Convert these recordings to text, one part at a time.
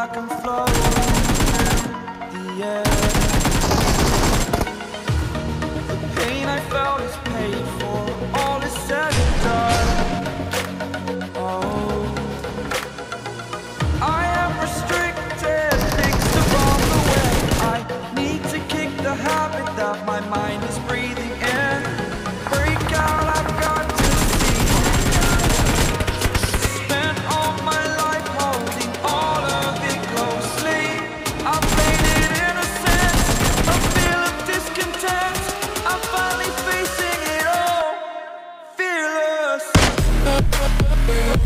like I'm floating in the air. We'll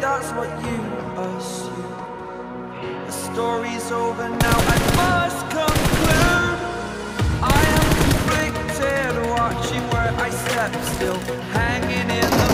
that's what you assume. The story's over now, I must conclude. I am conflicted, watching where I step still, hanging in the